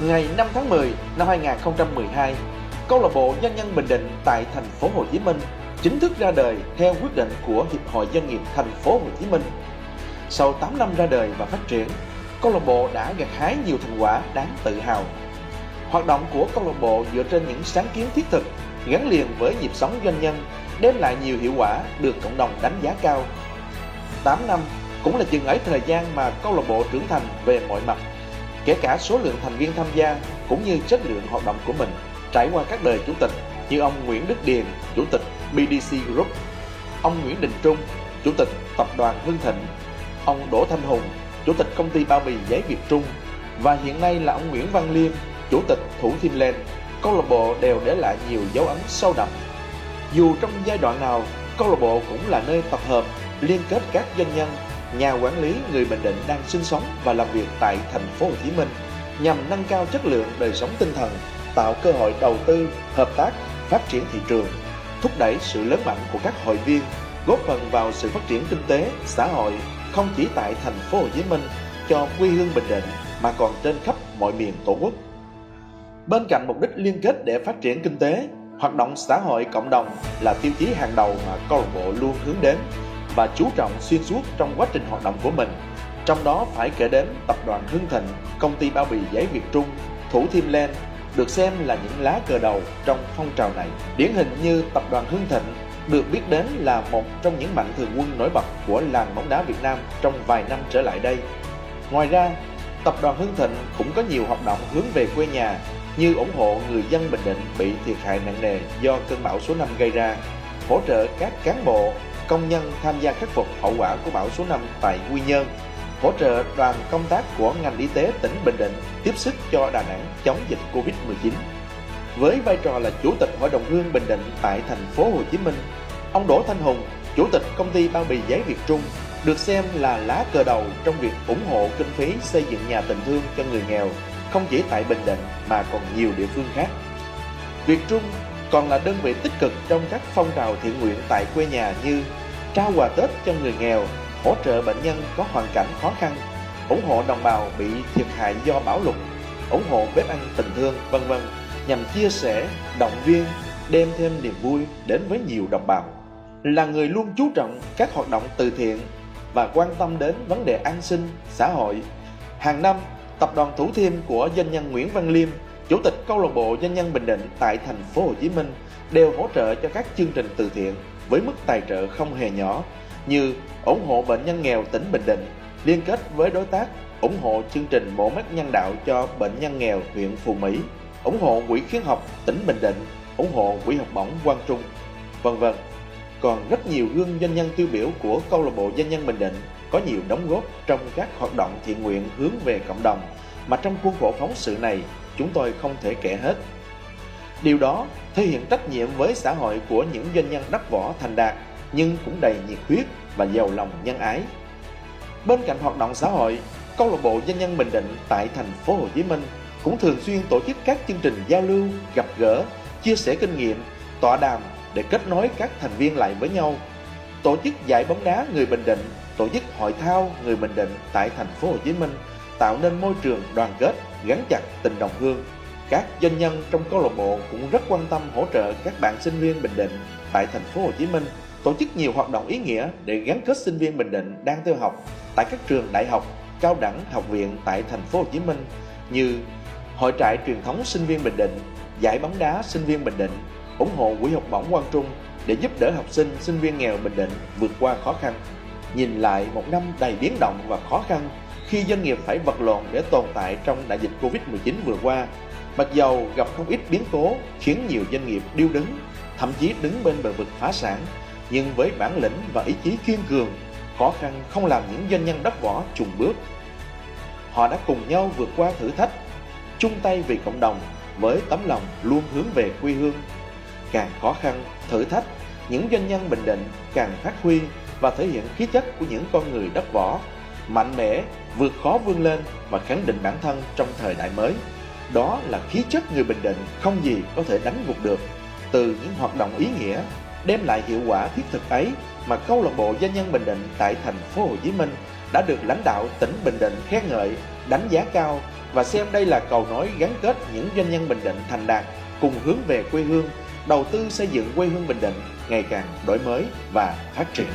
Ngày 5 tháng 10 năm 2012, câu lạc bộ doanh nhân Bình Định tại thành phố Hồ Chí Minh chính thức ra đời theo quyết định của Hiệp hội Doanh nghiệp thành phố Hồ Chí Minh. Sau 8 năm ra đời và phát triển, câu lạc bộ đã gặt hái nhiều thành quả đáng tự hào. Hoạt động của câu lạc bộ dựa trên những sáng kiến thiết thực gắn liền với nhịp sống doanh nhân đem lại nhiều hiệu quả được cộng đồng đánh giá cao. 8 năm cũng là chừng ấy thời gian mà câu lạc bộ trưởng thành về mọi mặt, kể cả số lượng thành viên tham gia cũng như chất lượng hoạt động của mình trải qua các đời chủ tịch như ông Nguyễn Đức Điền, chủ tịch BDC Group, ông Nguyễn Đình Trung, chủ tịch tập đoàn Hưng Thịnh, ông Đỗ Thanh Hùng, chủ tịch công ty bao bì giấy Việt Trung và hiện nay là ông Nguyễn Văn Liêm, chủ tịch Thủ Thiêm Lên. Câu lạc bộ đều để lại nhiều dấu ấn sâu đậm. Dù trong giai đoạn nào, câu lạc bộ cũng là nơi tập hợp, liên kết các doanh nhân, nhà quản lý người Bình Định đang sinh sống và làm việc tại thành phố Hồ Chí Minh nhằm nâng cao chất lượng đời sống tinh thần, tạo cơ hội đầu tư, hợp tác, phát triển thị trường, thúc đẩy sự lớn mạnh của các hội viên, góp phần vào sự phát triển kinh tế, xã hội không chỉ tại thành phố Hồ Chí Minh cho quê hương Bình Định mà còn trên khắp mọi miền Tổ quốc. Bên cạnh mục đích liên kết để phát triển kinh tế, hoạt động xã hội cộng đồng là tiêu chí hàng đầu mà câu lạc bộ luôn hướng đến và chú trọng xuyên suốt trong quá trình hoạt động của mình. Trong đó phải kể đến tập đoàn Hưng Thịnh, công ty bao bì giấy Việt Trung, Thủ Thiêm Len được xem là những lá cờ đầu trong phong trào này. Điển hình như tập đoàn Hưng Thịnh được biết đến là một trong những mạnh thường quân nổi bật của làng bóng đá Việt Nam trong vài năm trở lại đây. Ngoài ra, tập đoàn Hưng Thịnh cũng có nhiều hoạt động hướng về quê nhà như ủng hộ người dân Bình Định bị thiệt hại nặng nề do cơn bão số 5 gây ra, hỗ trợ các cán bộ, công nhân tham gia khắc phục hậu quả của bão số 5 tại Quy Nhơn, hỗ trợ đoàn công tác của ngành y tế tỉnh Bình Định tiếp sức cho Đà Nẵng chống dịch Covid-19. Với vai trò là chủ tịch Hội đồng hương Bình Định tại thành phố Hồ Chí Minh, ông Đỗ Thanh Hùng, chủ tịch công ty bao bì giấy Việt Trung, được xem là lá cờ đầu trong việc ủng hộ kinh phí xây dựng nhà tình thương cho người nghèo, không chỉ tại Bình Định mà còn nhiều địa phương khác. Việt Trung còn là đơn vị tích cực trong các phong trào thiện nguyện tại quê nhà như trao quà Tết cho người nghèo, hỗ trợ bệnh nhân có hoàn cảnh khó khăn, ủng hộ đồng bào bị thiệt hại do bão lụt, ủng hộ bếp ăn tình thương, vân vân nhằm chia sẻ, động viên, đem thêm niềm vui đến với nhiều đồng bào. Là người luôn chú trọng các hoạt động từ thiện và quan tâm đến vấn đề an sinh, xã hội. Hàng năm, tập đoàn Thủ Thiêm của doanh nhân Nguyễn Văn Liêm, chủ tịch câu lạc bộ doanh nhân Bình Định tại thành phố Hồ Chí Minh đều hỗ trợ cho các chương trình từ thiện với mức tài trợ không hề nhỏ như ủng hộ bệnh nhân nghèo tỉnh Bình Định, liên kết với đối tác ủng hộ chương trình mổ mắt nhân đạo cho bệnh nhân nghèo huyện Phù Mỹ, ủng hộ quỹ khuyến học tỉnh Bình Định, ủng hộ quỹ học bổng Quang Trung, vân vân. Còn rất nhiều gương doanh nhân tiêu biểu của câu lạc bộ doanh nhân Bình Định có nhiều đóng góp trong các hoạt động thiện nguyện hướng về cộng đồng mà trong khuôn khổ phóng sự này chúng tôi không thể kể hết. Điều đó thể hiện trách nhiệm với xã hội của những doanh nhân đắc võ thành đạt nhưng cũng đầy nhiệt huyết và giàu lòng nhân ái. Bên cạnh hoạt động xã hội, câu lạc bộ doanh nhân Bình Định tại thành phố Hồ Chí Minh cũng thường xuyên tổ chức các chương trình giao lưu, gặp gỡ, chia sẻ kinh nghiệm, tọa đàm để kết nối các thành viên lại với nhau. Tổ chức giải bóng đá người Bình Định, tổ chức hội thao người Bình Định tại thành phố Hồ Chí Minh tạo nên môi trường đoàn kết, gắn chặt tình đồng hương. Các doanh nhân trong câu lạc bộ cũng rất quan tâm hỗ trợ các bạn sinh viên Bình Định tại thành phố Hồ Chí Minh tổ chức nhiều hoạt động ý nghĩa để gắn kết sinh viên Bình Định đang theo học tại các trường đại học, cao đẳng, học viện tại thành phố Hồ Chí Minh như Hội trại truyền thống sinh viên Bình Định, giải bóng đá sinh viên Bình Định, ủng hộ quỹ học bổng Quang Trung để giúp đỡ học sinh, sinh viên nghèo Bình Định vượt qua khó khăn. Nhìn lại một năm đầy biến động và khó khăn khi doanh nghiệp phải vật lộn để tồn tại trong đại dịch Covid-19 vừa qua, mặc dầu gặp không ít biến cố khiến nhiều doanh nghiệp điêu đứng, thậm chí đứng bên bờ vực phá sản, nhưng với bản lĩnh và ý chí kiên cường, khó khăn không làm những doanh nhân đắp võ trùng bước. Họ đã cùng nhau vượt qua thử thách, chung tay vì cộng đồng với tấm lòng luôn hướng về quê hương. Càng khó khăn, thử thách, những doanh nhân Bình Định càng phát huy và thể hiện khí chất của những con người đất võ, mạnh mẽ, vượt khó vươn lên và khẳng định bản thân trong thời đại mới. Đó là khí chất người Bình Định không gì có thể đánh gục được. Từ những hoạt động ý nghĩa, đem lại hiệu quả thiết thực ấy mà câu lạc bộ doanh nhân Bình Định tại thành phố Hồ Chí Minh đã được lãnh đạo tỉnh Bình Định khen ngợi, đánh giá cao và xem đây là cầu nối gắn kết những doanh nhân Bình Định thành đạt cùng hướng về quê hương, đầu tư xây dựng quê hương Bình Định ngày càng đổi mới và phát triển.